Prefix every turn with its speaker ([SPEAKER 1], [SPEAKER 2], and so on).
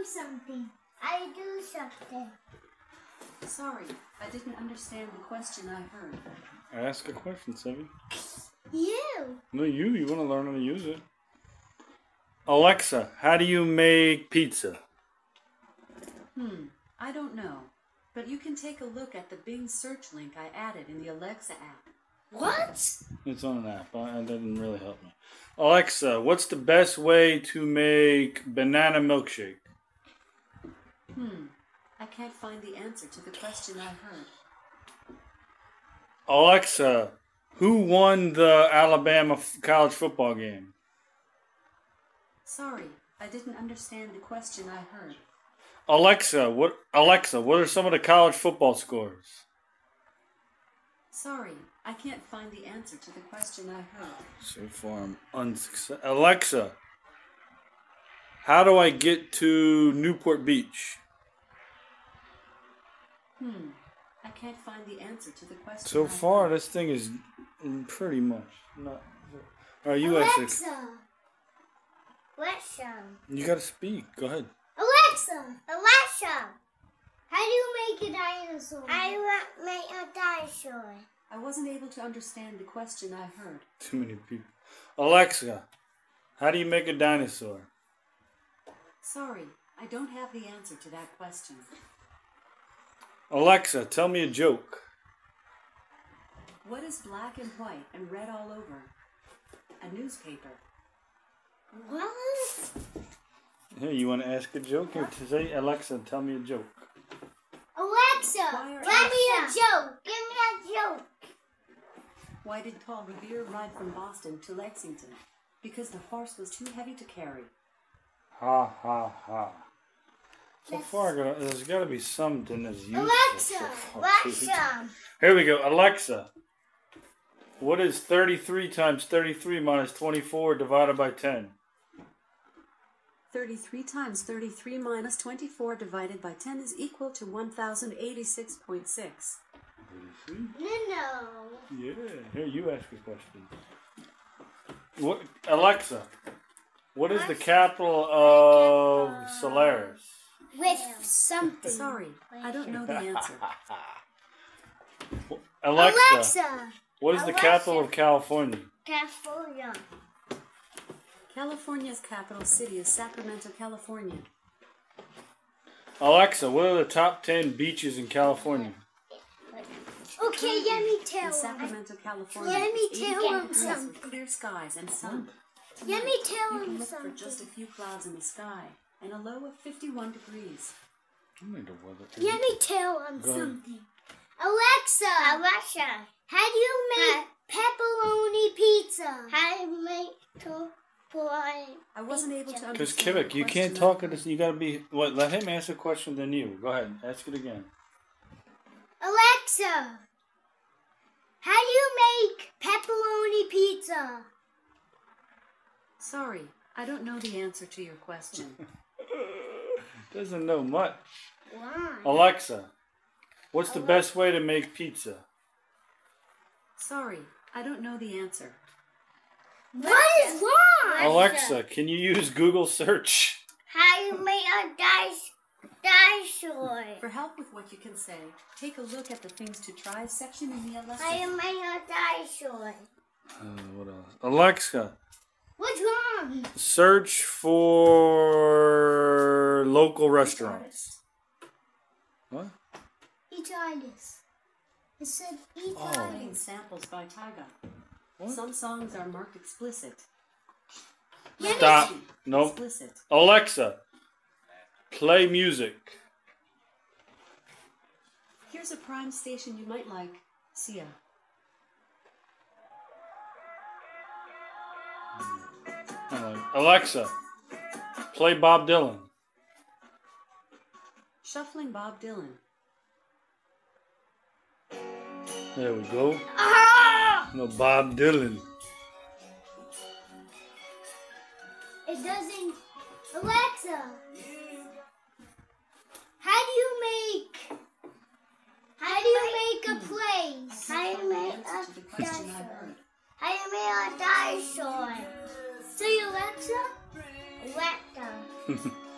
[SPEAKER 1] do something. I do something.
[SPEAKER 2] Sorry, I didn't understand the question I heard.
[SPEAKER 3] Ask a question, Sevi.
[SPEAKER 1] You.
[SPEAKER 3] No, you. You want to learn how to use it. Alexa, how do you make pizza?
[SPEAKER 2] Hmm, I don't know. But you can take a look at the Bing search link I added in the Alexa app.
[SPEAKER 1] What?
[SPEAKER 3] It's on an app. I- That didn't really help me. Alexa, what's the best way to make banana milkshake?
[SPEAKER 2] Hmm, I can't find the answer to the question I heard.
[SPEAKER 3] Alexa, who won the Alabama f- college football game?
[SPEAKER 2] Sorry, I didn't understand the question I heard.
[SPEAKER 3] Alexa, what Alexa, what are some of the college football scores?
[SPEAKER 2] Sorry, I can't find the answer to the question I heard.
[SPEAKER 3] So far, I'm unsuccessful. Alexa, how do I get to Newport Beach?
[SPEAKER 2] Hmm, I can't find the answer to the question.
[SPEAKER 3] So
[SPEAKER 2] I
[SPEAKER 3] far,
[SPEAKER 2] heard.
[SPEAKER 3] this thing is pretty much not. All right, you ask. it.
[SPEAKER 1] Alexa. Alexa.
[SPEAKER 3] You gotta speak. Go ahead.
[SPEAKER 1] Alexa. Alexa. How do you make a dinosaur? I want make a dinosaur.
[SPEAKER 2] I wasn't able to understand the question I heard.
[SPEAKER 3] Too many people. Alexa, how do you make a dinosaur?
[SPEAKER 2] Sorry, I don't have the answer to that question.
[SPEAKER 3] Alexa, tell me a joke.
[SPEAKER 2] What is black and white and red all over? A newspaper.
[SPEAKER 1] What?
[SPEAKER 3] Hey, you want to ask a joke? Here, to say Alexa, tell me a joke.
[SPEAKER 1] Alexa.
[SPEAKER 2] Why are
[SPEAKER 1] Give me a joke. Give me a joke.
[SPEAKER 2] Why did Paul Revere ride from Boston to Lexington? Because the horse was too heavy to carry.
[SPEAKER 3] Ha ha ha. So
[SPEAKER 1] Yes.
[SPEAKER 3] far, there's got to be something that's useful.
[SPEAKER 1] Alexa.
[SPEAKER 3] so far.
[SPEAKER 1] Alexa.
[SPEAKER 3] Here we go. Alexa, what is 33 times 33 minus 24 divided by 10?
[SPEAKER 2] 33 times 33 minus 24 divided by 10 is equal to 1086.6.
[SPEAKER 1] No, no.
[SPEAKER 3] Yeah. Here, you ask a question. What, Alexa, what is the capital of Solaris?
[SPEAKER 1] With something.
[SPEAKER 2] Sorry, I don't know the answer.
[SPEAKER 3] Alexa,
[SPEAKER 1] Alexa.
[SPEAKER 3] what is the capital of California?
[SPEAKER 1] California.
[SPEAKER 2] California's capital city is Sacramento, California.
[SPEAKER 3] Alexa, what are the top 10 beaches in California?
[SPEAKER 1] Okay, let me tell him.
[SPEAKER 2] Sacramento, California,
[SPEAKER 1] Let me
[SPEAKER 2] it's
[SPEAKER 1] tell
[SPEAKER 2] 80
[SPEAKER 1] him
[SPEAKER 2] degrees
[SPEAKER 1] something.
[SPEAKER 2] with clear skies and sun.
[SPEAKER 1] Let me tell
[SPEAKER 2] You can look for just a few clouds in the sky and a low of 51 degrees.
[SPEAKER 3] I need the weather.
[SPEAKER 1] Let me tell him
[SPEAKER 3] Go ahead.
[SPEAKER 1] something. Alexa. Alexa. How do you make pepperoni pizza? How do you make pepperoni?
[SPEAKER 2] I wasn't able to
[SPEAKER 3] Because
[SPEAKER 2] understand.
[SPEAKER 3] Kivik, you can't talk at this. You gotta be. What? Let him ask a question, then you. Go ahead. Ask it again.
[SPEAKER 1] Alexa. How do you make pepperoni pizza?
[SPEAKER 2] Sorry, I don't know the answer to your question.
[SPEAKER 3] Doesn't know much.
[SPEAKER 1] Why?
[SPEAKER 3] Alexa, what's the best way to make pizza?
[SPEAKER 2] Sorry, I don't know the answer.
[SPEAKER 1] What is wrong?
[SPEAKER 3] Alexa, can you use Google search?
[SPEAKER 1] How you make a dice dinosaur?
[SPEAKER 2] For help with what you can say, take a look at the things to try section in the Alexa.
[SPEAKER 1] How you make a dinosaur?
[SPEAKER 3] Uh, what else? Alexa,
[SPEAKER 1] What's wrong?
[SPEAKER 3] search for local restaurants. What?
[SPEAKER 1] Each. It said each
[SPEAKER 3] Oh.
[SPEAKER 2] Samples by Tyga.
[SPEAKER 3] What?
[SPEAKER 2] Some songs are marked explicit.
[SPEAKER 3] Stop. Nope.
[SPEAKER 2] Explicit.
[SPEAKER 3] Alexa, play music.
[SPEAKER 2] Here's a prime station you might like. Sia.
[SPEAKER 3] Uh, Alexa, play Bob Dylan.
[SPEAKER 2] Shuffling Bob Dylan.
[SPEAKER 3] There we go.
[SPEAKER 1] Ah!
[SPEAKER 3] No, Bob Dylan.
[SPEAKER 1] It doesn't. Alexa. How do you make? How do you make a place? How do you make a
[SPEAKER 2] to I
[SPEAKER 1] dinosaur? How do you make a dinosaur? Say Alexa. Alexa.